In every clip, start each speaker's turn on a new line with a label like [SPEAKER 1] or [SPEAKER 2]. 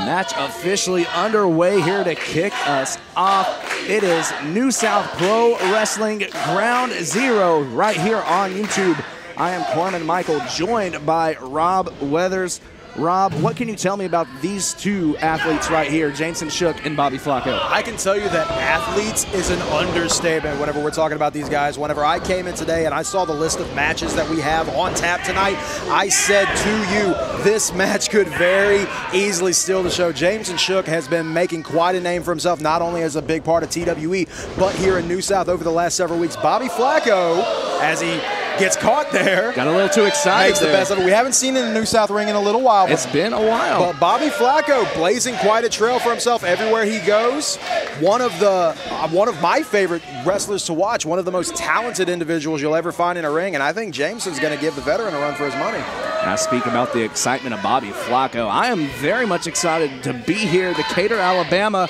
[SPEAKER 1] Match officially underway here to kick us off. It is New South Pro Wrestling Ground Zero right here on YouTube. I am Carmen Michael, joined by Rob Weathers. Rob, what can you tell me about these two athletes right here, Jamesen Shook and Bobby Flaco?
[SPEAKER 2] I can tell you that athletes is an understatement whenever we're talking about these guys. Whenever I came in today and I saw the list of matches that we have on tap tonight, I said to you, this match could very easily steal the show. Jamesen Shook has been making quite a name for himself, not only as a big part of TWE, but here in New South over the last several weeks. Bobby Flaco, as he gets caught there.
[SPEAKER 1] Got a little too excited.
[SPEAKER 2] Makes the best of it. We haven't seen it in the New South ring in a little while.
[SPEAKER 1] It's been a while.
[SPEAKER 2] But Bobby Flaco blazing quite a trail for himself everywhere he goes. One of the uh, one of my favorite wrestlers to watch. One of the most talented individuals you'll ever find in a ring. And I think Jamesen's going to give the veteran a run for his money.
[SPEAKER 1] I speak about the excitement of Bobby Flaco. I am very much excited to be here, Decatur, Alabama.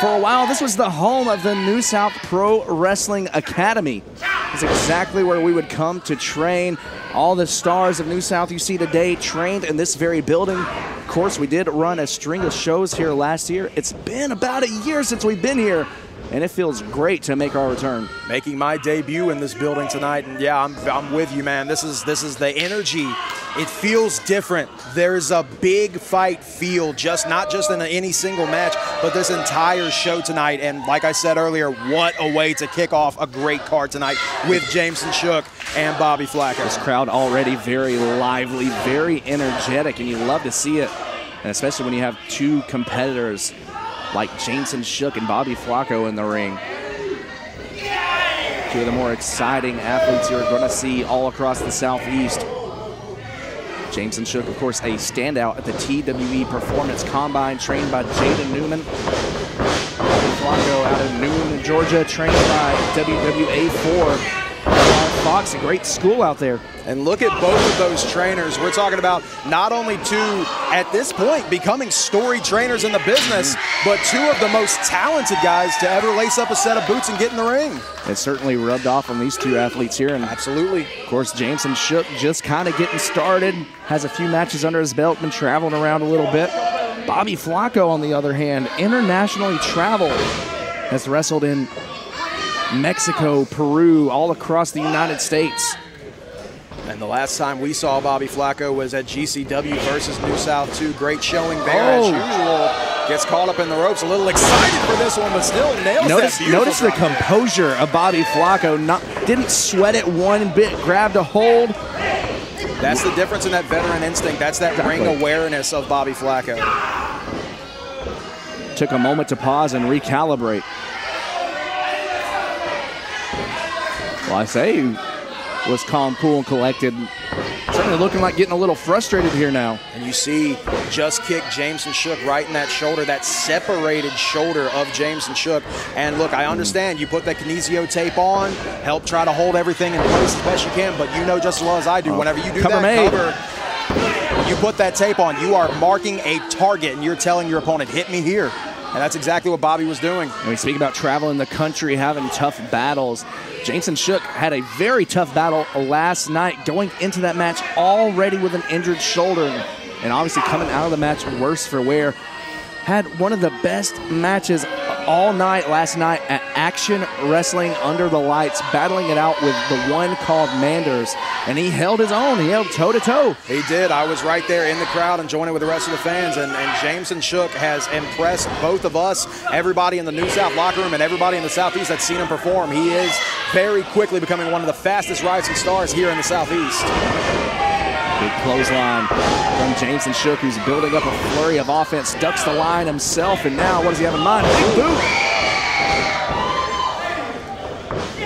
[SPEAKER 1] For a while, this was the home of the New South Pro Wrestling Academy. Exactly where we would come to train. All the stars of New South you see today trained in this very building. Of course, we did run a string of shows here last year. It's been about a year since we've been here and it feels great to make our return.
[SPEAKER 2] Making my debut in this building tonight, and yeah, I'm, I'm with you, man. This is this is the energy. It feels different. There's a big fight feel, just not just in any single match, but this entire show tonight. And like I said earlier, what a way to kick off a great card tonight with Jamesen Shook and Bobby Flaco.
[SPEAKER 1] This crowd already very lively, very energetic, and you love to see it. And especially when you have two competitors like Jamesen Shook and Bobby Flaco in the ring. Two of the more exciting athletes you're going to see all across the Southeast. Jamesen Shook, of course, a standout at the TWE Performance Combine, trained by Jaden Newman. Flaco out of Newnan, Georgia, trained by WWA4. Fox, a great school out there.
[SPEAKER 2] And look at both of those trainers. We're talking about not only two, at this point, becoming story trainers in the business, but two of the most talented guys to ever lace up a set of boots and get in the ring.
[SPEAKER 1] It certainly rubbed off on these two athletes here. And
[SPEAKER 2] Absolutely.
[SPEAKER 1] Of course, Jamesen Shook just kind of getting started, has a few matches under his belt, been traveling around a little bit. Bobby Flaco, on the other hand, internationally traveled, has wrestled in Mexico, Peru, all across the United States.
[SPEAKER 2] And the last time we saw Bobby Flaco was at GCW versus New South 2. Great showing there oh. as usual. Gets caught up in the ropes, a little excited for this one, but still nails
[SPEAKER 1] notice,
[SPEAKER 2] that
[SPEAKER 1] Notice the composure of Bobby Flaco. Not, didn't sweat it one bit, grabbed a hold.
[SPEAKER 2] That's the difference in that veteran instinct. That's that exactly. ring awareness of Bobby Flaco.
[SPEAKER 1] Took a moment to pause and recalibrate. Well, I say was calm, cool, and collected. Certainly looking like getting a little frustrated here now.
[SPEAKER 2] And you see just kick Jamesen Shook right in that shoulder, that separated shoulder of Jamesen Shook. And look, I understand you put that kinesio tape on, help try to hold everything in place as best you can, but you know just as well as I do, oh. whenever you do
[SPEAKER 1] cover
[SPEAKER 2] that
[SPEAKER 1] made.
[SPEAKER 2] cover, you put that tape on, you are marking a target and you're telling your opponent, hit me here. And that's exactly what Bobby was doing.
[SPEAKER 1] And we speak about traveling the country, having tough battles. Jamesen Shook had a very tough battle last night, going into that match already with an injured shoulder. And obviously coming out of the match worse for wear. Had one of the best matches all night last night at Action Wrestling Under the Lights, battling it out with the one called Manders. And he held his own. He held toe to toe.
[SPEAKER 2] He did. I was right there in the crowd and joining with the rest of the fans. And, and Jamesen Shook has impressed both of us, everybody in the New South locker room, and everybody in the Southeast that's seen him perform. He is very quickly becoming one of the fastest rising stars here in the Southeast.
[SPEAKER 1] Big clothesline from Jamesen Shook, who's building up a flurry of offense, ducks the line himself, and now what does he have in mind? Big boot!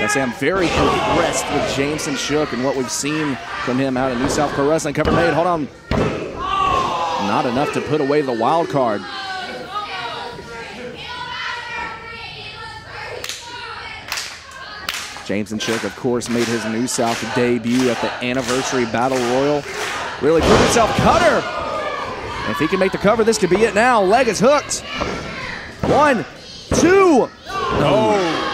[SPEAKER 1] Say I'm very impressed with Jamesen Shook and what we've seen from him out in New South Pro Wrestling. Cover made, hold on. Not enough to put away the wild card. Jamesen Shook, of course, made his New South debut at the Anniversary Battle Royal. Really proved himself. Cutter! If he can make the cover, this could be it now. Leg is hooked. One, two.
[SPEAKER 2] No.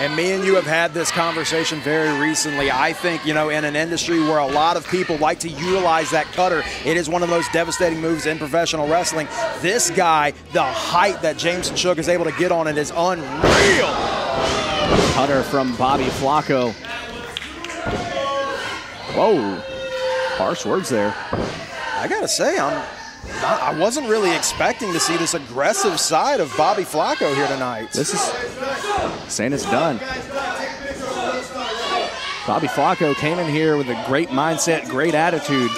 [SPEAKER 2] And me and you have had this conversation very recently. I think, you know, in an industry where a lot of people like to utilize that cutter, it is one of the most devastating moves in professional wrestling. This guy, the height that Jamesen Shook is able to get on it is unreal.
[SPEAKER 1] Cutter from Bobby Flaco. Whoa. Harsh words there.
[SPEAKER 2] I got to say, I'm not, I wasn't really expecting to see this aggressive side of Bobby Flaco here tonight.
[SPEAKER 1] This is saying it's done. Bobby Flaco came in here with a great mindset, great attitude.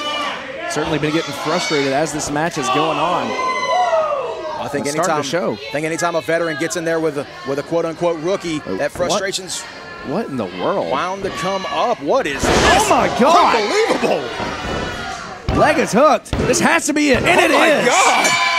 [SPEAKER 1] Certainly been getting frustrated as this match is going on.
[SPEAKER 2] I think
[SPEAKER 1] starting
[SPEAKER 2] anytime
[SPEAKER 1] show.
[SPEAKER 2] I think anytime a veteran gets in there with a with a quote unquote rookie,
[SPEAKER 1] Oh,
[SPEAKER 2] that frustration's
[SPEAKER 1] What in the world?
[SPEAKER 2] bound to come up. What is this?
[SPEAKER 1] Oh my God!
[SPEAKER 2] Unbelievable!
[SPEAKER 1] Leg is hooked. This has to be it, and
[SPEAKER 2] oh
[SPEAKER 1] it
[SPEAKER 2] my
[SPEAKER 1] is.
[SPEAKER 2] God!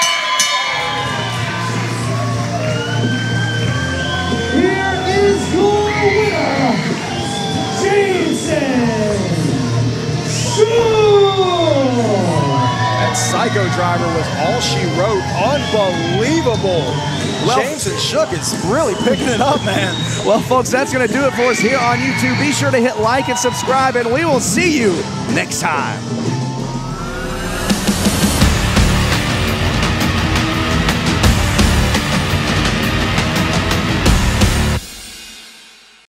[SPEAKER 2] Driver was all she wrote. Unbelievable.
[SPEAKER 1] Well-
[SPEAKER 2] Jamesen Shook is really picking it up, man.
[SPEAKER 1] Well, folks, that's going to do it for us here on YouTube. Be sure to hit like and subscribe, and we will see you next time.